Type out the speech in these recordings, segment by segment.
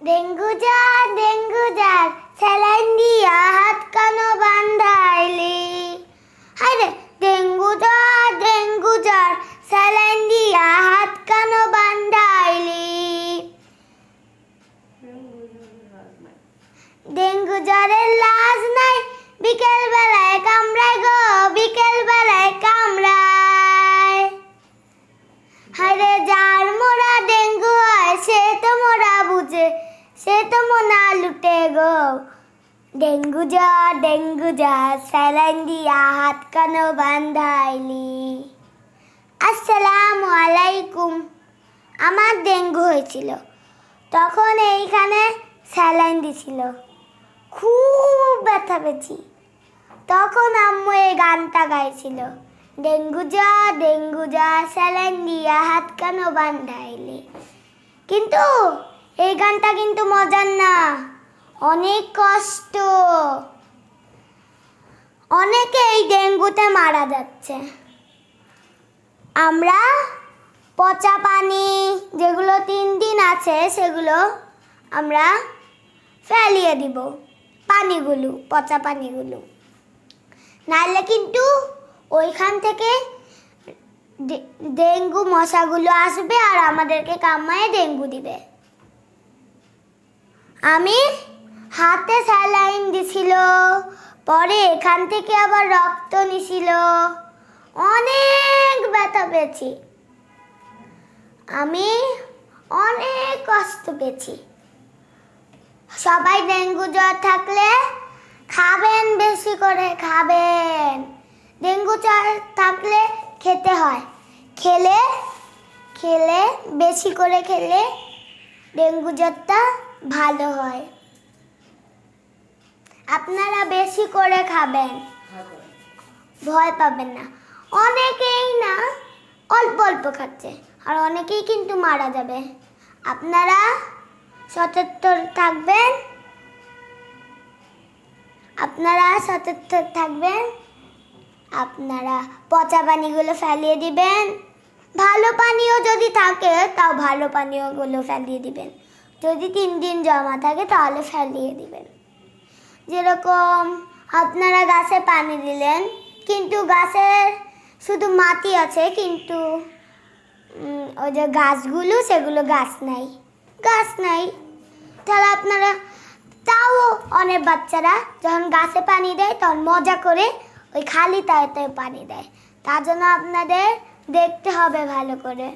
Dengue জ্বর dengue জ্বর saline দিয়া হাত কানো বান্ধাইলি। হায়রে ডেঙ্গু জ্বর ডেঙ্গু জ্বর স্যালাইন ডেঙ্গু জ্বর ডেঙ্গু জ্বর স্যালাইন দিয়া হাত কানো বান্ধাইলি। আসসালামু আলাইকুম। আমার ডেঙ্গু হয়েছিল। তখন এইখানে স্যালাইন দিছিল খুব ব্যথা পেয়েছি। তখন আম্মু এই গানটা গাইছিল। ডেঙ্গু জ্বর ডেঙ্গু জ্বর স্যালাইন দিয়া হাত কেন বান্ধাইলি। কিন্তু এই গানটা কিন্তু মজার না। অনেক কষ্ট। অনেকে এই ডেঙ্গুতে মারা যাচ্ছে। আমরা পচা পানি যেগুলো তিন দিন আছে, সেগুলো আমরা ফেলিয়ে দিব। পানিগুলো, পচা পানিগুলো। নাহলে কিন্তু ওইখান থেকে ডেঙ্গু মশাগুলো আসবে আর আমাদেরকে কামায় ডেঙ্গু দিবে। আমি হাতে স্যালাইন দিছিল, পরে এখান থেকে আবার রক্ত নিছিল। অনেক ব্যথা পেয়েছি। আমি অনেক কষ্ট পেয়েছি। সবাই ডেঙ্গু জ্বর থাকলে খাবেন, বেশি করে খাবেন। ডেঙ্গু জ্বর থাকলে খেতে হয়। খেলে খেলে, বেশি করে খেলে ডেঙ্গু জ্বরটা ভালো হয়। আপনারা বেশি করে খাবেন। ভয় পাবেন না। অনেকেই না অল্প অল্প খাচ্ছে, আর অনেকেই কিন্তু মারা যাবে। আপনারা সচেতন থাকবেন। আপনারা সচেতন থাকবেন। আপনারা পচা পানিগুলো ফেলিয়ে দিবেন। ভালো পানীয় যদি থাকে, তাও ভালো পানীয়গুলো ফেলিয়ে দিবেন। যদি তিন দিন জমা থাকে, তাহলে ফেলিয়ে দিবেন। যেরকম আপনারা গাছে পানি দিলেন, কিন্তু গাছের শুধু মাটি আছে, কিন্তু ওই যে গাছগুলো, সেগুলো গাছ নাই। গাছ নাই। তাহলে আপনারা, তাও অনেক বাচ্চারা যখন গাছে পানি দেয়, তখন মজা করে ওই খালি তাইতে পানি দেয়। তার জন্য আপনাদের দেখতে হবে ভালো করে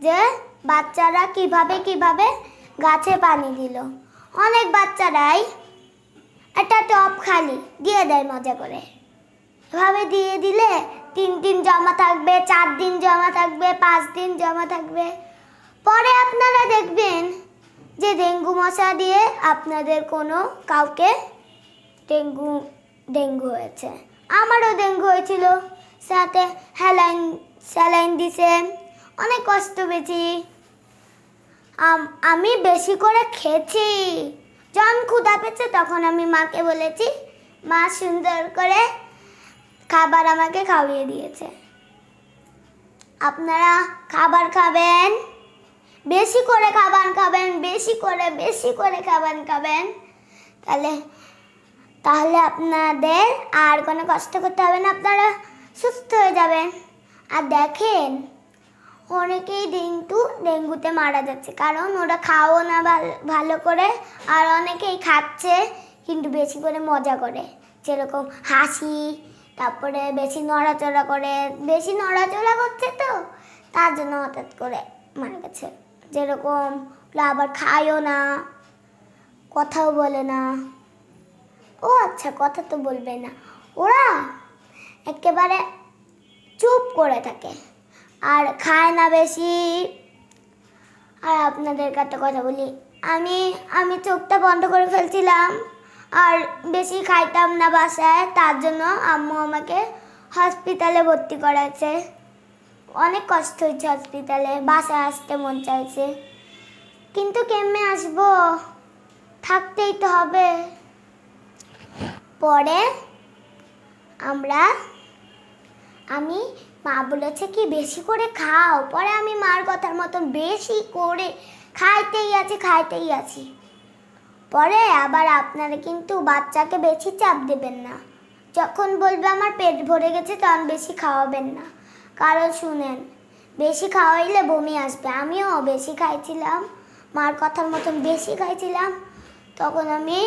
যে বাচ্চারা কীভাবে কীভাবে গাছে পানি দিল। অনেক বাচ্চারাই একটা টপ খালি, দিয়ে দেয় মজা করে। এভাবে দিয়ে দিলে তিন দিন জমা থাকবে, চার দিন জমা থাকবে, পাঁচ দিন জমা থাকবে। পরে আপনারা দেখবেন যে ডেঙ্গু মশা দিয়ে আপনাদের কোনো কাউকে ডেঙ্গু ডেঙ্গু হয়েছে। আমারও ডেঙ্গু হয়েছিল, সাথে হ্যালাইন, স্যালাইন দিছে, অনেক কষ্ট পেয়েছি। আম- বেশি করে খেয়েছি। যখন ক্ষুধা পেয়েছে, তখন আমি মাকে বলেছি, মা, সুন্দর করে খাবার আমাকে খাওয়িয়ে দিয়েছে। আপনারা খাবার খাবেন, বেশি করে খাবার খাবেন, বেশি করে বেশি করে খাবার খাবেন, তাহলে তাহলে আপনাদের আর কোনো কষ্ট করতে হবে না, আপনারা সুস্থ হয়ে যাবেন। আর দেখেন অনেকেই কিন্তু ডেঙ্গুতে মারা যাচ্ছে। কারণ ওরা খাও না ভালো করে, আর অনেকেই খাচ্ছে, কিন্তু বেশি করে মজা করে। যেরকম হাসি, তারপরে বেশি নড়াচড়া করে। বেশি নড়াচড়া করছে তো, তার জন্য হঠাৎ করে মারা গেছে। যেরকম আবার খায়ও না, কথাও বলে না। ও আচ্ছা কথা তো বলবে না। ওরা একেবারে চুপ করে থাকে। আর খায় না বেশি। আর আপনাদেরকে একটা কথা বলি। আমি আমি চোখটা বন্ধ করে ফেলছিলাম আর বেশি খাইতাম না বাসায়। তার জন্য আম্মু আমাকে হসপিটালে ভর্তি করাচ্ছে। অনেক কষ্ট হচ্ছে হসপিটালে বাসায় আসতে মন চাইছে। কিন্তু কেমনে আসব? থাকতেই তো হবে। পরে আমরা, আমি মা বলেছে কি, বেশি করে খাও, পরে আমি মার কথার মতন বেশি করে খাইতেই আছি খাইতেই আছি। পরে আবার আপনারা কিন্তু বাচ্চাকে বেশি চাপ দেবেন না। যখন বলবে, আমার পেট ভরে গেছে তখন বেশি খাওয়াবেন না। কারণ শুনেন, বেশি খাওয়াইলে বমি আসবে। আমিও বেশি খাইছিলাম, মার কথার মতন বেশি খাইছিলাম, তখন আমি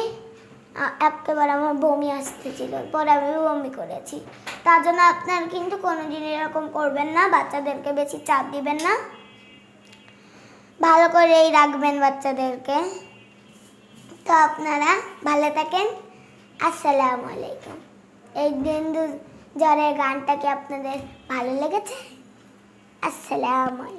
একেবারে আমার বমি আসতেছিল, পরে আমি বমি করেছি। তার জন্য আপনার কিন্তু কোনো কোনোদিন এরকম করবেন না, বাচ্চাদেরকে বেশি চাপ দিবেন না। ভালো করেই রাখবেন বাচ্চাদেরকে। তো আপনারা ভালো থাকেন। আসসালামু আলাইকুম। এই দিন জ্বরের গানটা কি আপনাদের ভালো লেগেছে? আসসালামু আলাইকুম।